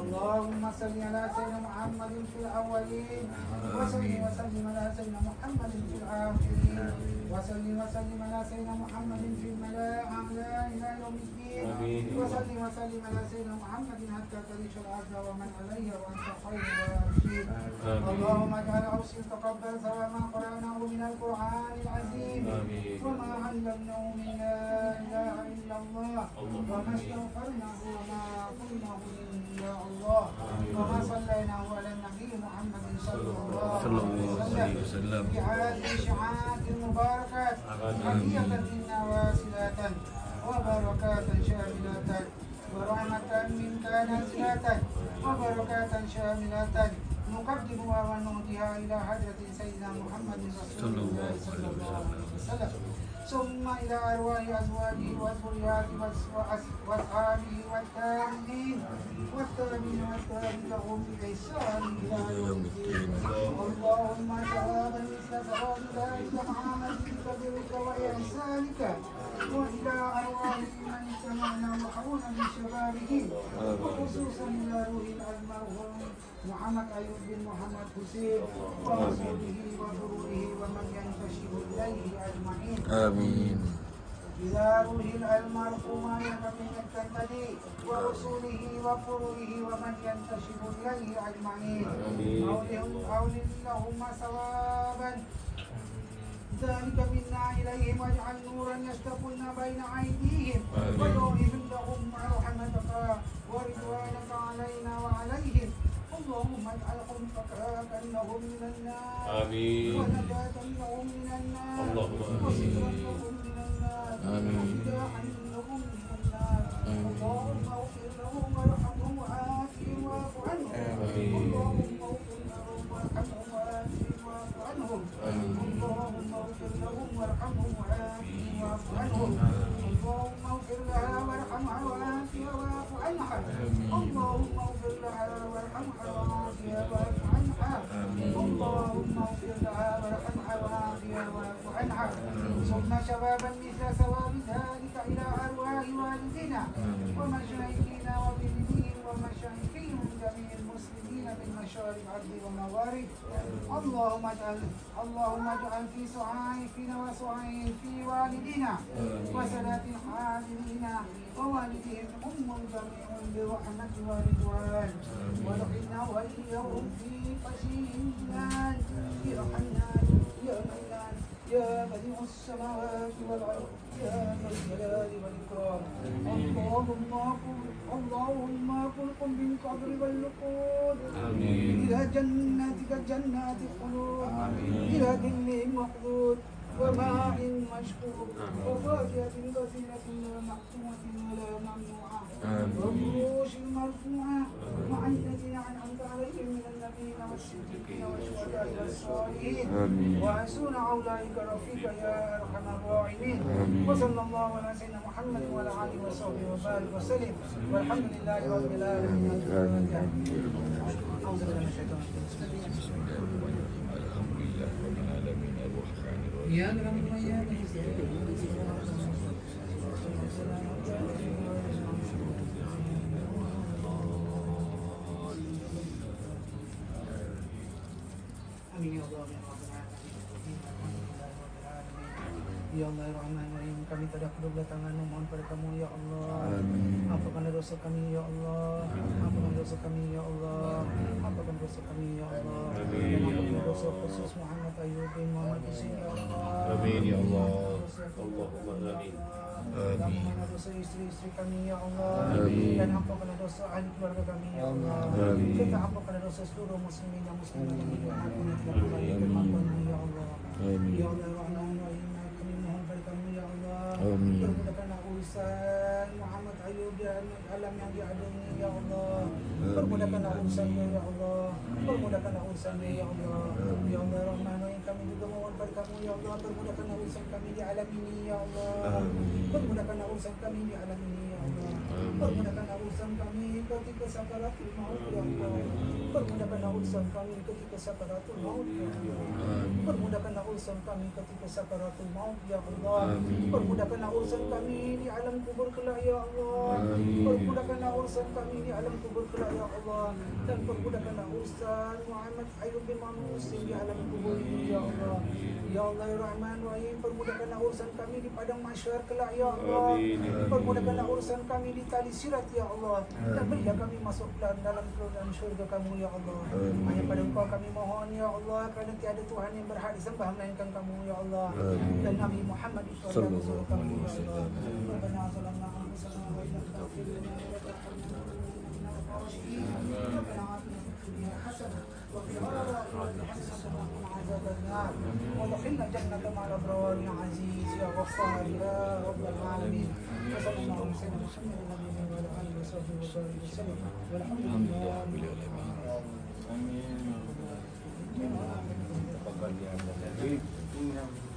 اللهم صل على سيدنا محمد في الأولين. وصل وسلم على سيدنا محمد في الآخرين. وصل وسلم على سيدنا محمد في الملا اعلى إلى يوم الدين وصل وسلم على سيدنا محمد حتى تعيش الأرض ومن عليها وأنت خير الوارثين. اللهم اجعل اوصي تقبل سواء ما قرأناه من القرآن العظيم. وما علمناه من لا إله إلا الله. وما استغفرناه وما قلناه يا الله. وما صليناه على النبي محمد صلى الله عليه وسلم. في هذه الشعاعات المباركات منا واسلة وبركات شاملة ورحمة منك نازلة وبركات شاملة. نقدمها ونهديها إلى حضرة سيدنا محمد رسول الله صلى الله عليه وسلم. ثم إلى أرواح أزواجه وذرياته وأصحابه والتابعين والتابعين والتابعين بإحسان إلى يوم الدين اللهم ثوابا مثل مع مجدك برك وإحسانك. وإلى أرواح من سمعنا وحونا من شبابهم وخصوصا إلى روح المرحوم محمد أيوب بن محمد حسين ورسوله وفروعه ومن ينتشر إليه أجمعين آمين. إلى روح المرحوم من التنتدي ورسوله وفروعه ومن ينتشر إليه أجمعين أولهم لهم ثوابا ذلك منا إليهم واجعل نورا يستقلن بين أيديهم ويوم لهم رحمتك ورضوانك علينا وعليهم اللهم اجعلهم فكاكا لهم من النار آمين. ونجاة لهم من النار اللهم آمين. لهم من النار آمين. لهم من النار اللهم اغفر لهم وارحمهم وعافهم واعف عنهم آمين. شبابا مثل ثواب ذلك إلى أرواح والدنا. ومشايخنا وبنيهم ومشايخهم جميع المسلمين من مشارق الأرض ومغارب اللهم اجعل اللهم اجعل في صحائفنا وصحائف في والدنا وسلات الحاضرين ووالدهم أم جميع برحمة ورضوان. وادخلنا وإياهم في فسيح الجنان برحمنا يا منان يا بديع السماوات والأرض يا ذا الجلال والإكرام. اللهم قل اللهم قل قم بالقدر والنقود. إلى جناتك جنات الخلود. إلى ظل مخلود وماء مشكور وفاكهة كثيرة لا مقسومة ولا ممنوعة وفروش مرفوعة مع الذين أنعمت عليهم من النبيين والصديقين والشهداء والصالحين وحسن أولئك رفيقا يا أرحم الراحمين وصلى الله على سيدنا محمد وعلى آله وصحبه وبارك وسلم والحمد لله رب العالمين أعوذ بالله من الشيطان الحمد لله رب العالمين الرحمن الرحيم نعبد وإياك نستعين آمين يا الله Ya Allah ya Rahman ya Rahim kami tidak kedua tangan memohon pada kamu ya Allah Ampunkan dosa kami ya Allah Ampunkan dosa kami ya Allah Ampunkan dosa kami ya Allah Dan ampunkan dosa khusus Muhammad Ayyub bin Muhammad Hussein ya Allah Amin ya Allah. Allahumma ya amin. Allah. Ampunkan dosa istri-istri kami ya Allah Amin. Dan ampunkan dosa ahli keluarga kami ya Allah Amin. Kita ampunkan dosa seluruh muslimin dan muslimat yang hidup kembali ke kampungnya ya Allah Amin. Ya Allah Rahman Rahim kami mohon pada kamu ya Allah Amin. Muhammad Ayub di alam yang dia ya Allah. Permudahkanlah urusannya ya Allah. Permudahkanlah urusannya ya Allah. Ya Allah Rahman Rahim kami juga mohon pada kamu ya Allah. Permudahkanlah urusan kami di alam ini ya Allah. Permudahkanlah urusan kami di alam ini ya Allah. Allah Permudahkan urusan kami ketika sakaratul maut ya Allah. Permudahkan urusan kami ketika sakaratul maut ya Allah. Permudahkan urusan kami ketika sakaratul maut ya Allah. Permudahkan urusan kami di alam kubur kelak ya Allah Permudahkan urusan kami di alam kubur kelak ya Allah. Dan permudahkan urusan Muhammad Ayub bin Manusim di alam kubur ini ya Allah. Ya Allah ya Rahman Rahim Permudahkan urusan kami di padang masyar kelak ya Allah. Permudahkan urusan kami di tali sirat ya Allah. Dan berilah kami masuk dalam dalam dalam syurga kamu ya Allah. Hanya pada engkau kami mohon ya Allah Kerana tiada Tuhan yang berhak disembah melainkan kamu ya Allah. Dan Nabi Muhammad itu adalah Rasul kamu ya Allah Rabbana zalamna anfusana wa illam taghfir lana wa tarhamna ربنا آتنا في الدنيا حسنة وفي الآخرة حسنة وقنا عذاب النار وادخلنا الجنة مع الأبرار يا عزيز يا غفار يا رب العالمين وصلى الله على سيدنا محمد النبي وعلى آله وصحبه وسلم والحمد لله رب العالمين Amin. Taqabbal ya Allah.